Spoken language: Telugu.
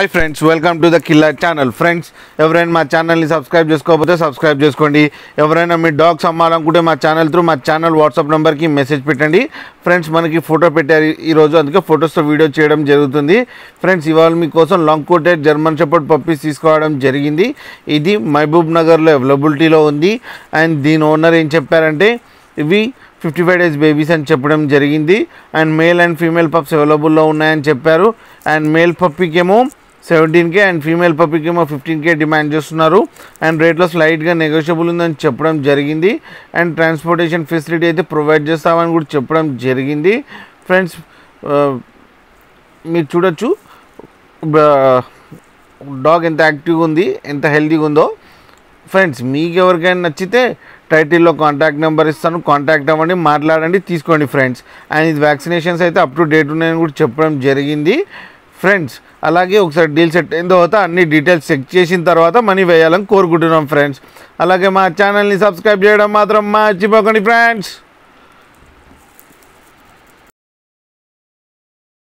Hi friends welcome to the killer channel friends ఎవరైనా మా ఛానల్ని సబ్స్క్రైబ్ చేసుకోకపోతే సబ్స్క్రైబ్ చేసుకోండి. ఎవరైనా మీ డాగ్స్ అమ్మాలనుకుంటే మా ఛానల్ త్రూ మా ఛానల్ వాట్సాప్ నెంబర్కి మెసేజ్ పెట్టండి. ఫ్రెండ్స్ మనకి ఫోటో పెట్టారు ఈరోజు అందుకే ఫొటోస్తో వీడియో చేయడం జరుగుతుంది. ఫ్రెండ్స్ ఇవాళ మీకోసం long coated German shepherd puppies తీసుకోవడం జరిగింది. ఇది మహబూబ్ నగర్లో అవైలబిలిటీలో ఉంది. అండ్ దీని ఓనర్ ఏం చెప్పారంటే ఇవి ఫిఫ్టీ ఫైవ్ డేస్ బేబీస్ అని చెప్పడం జరిగింది. And male and female pups అవైలబుల్లో ఉన్నాయని చెప్పారు. అండ్ మేల్ పప్పీకేమో సెవెంటీన్ కే అండ్ ఫీమేల్ పప్పీకి ఏమో ఫిఫ్టీన్ కే డిమాండ్ చేస్తున్నారు. అండ్ రేట్లో స్లైట్గా నెగోషియబుల్ ఉందని చెప్పడం జరిగింది. అండ్ ట్రాన్స్పోర్టేషన్ ఫెసిలిటీ అయితే ప్రొవైడ్ చేస్తామని కూడా చెప్పడం జరిగింది. ఫ్రెండ్స్ మీరు చూడొచ్చు. డాగ్ ఎంత యాక్టివ్గా ఉంది ఎంత హెల్తీగా ఉందో. ఫ్రెండ్స్ మీకు ఎవరికైనా నచ్చితే టైటిల్లో కాంటాక్ట్ నెంబర్ ఇస్తాను. కాంటాక్ట్ అవ్వండి మాట్లాడండి తీసుకోండి ఫ్రెండ్స్. అండ్ ఇది వ్యాక్సినేషన్స్ అయితే అప్ టు డేట్ ఉన్నాయని కూడా చెప్పడం జరిగింది. ఫ్రెండ్స్ అలాగే ఒకసారి డీల్ సెట్ అయిన తర్వాత అన్ని డీటెయిల్స్ చెక్ చేసిన తర్వాత మనీ వేయాలని కోరుకుంటున్నాం ఫ్రెండ్స్. అలాగే మా ఛానల్ని సబ్స్క్రైబ్ చేయడం మాత్రం మర్చిపోకండి ఫ్రెండ్స్.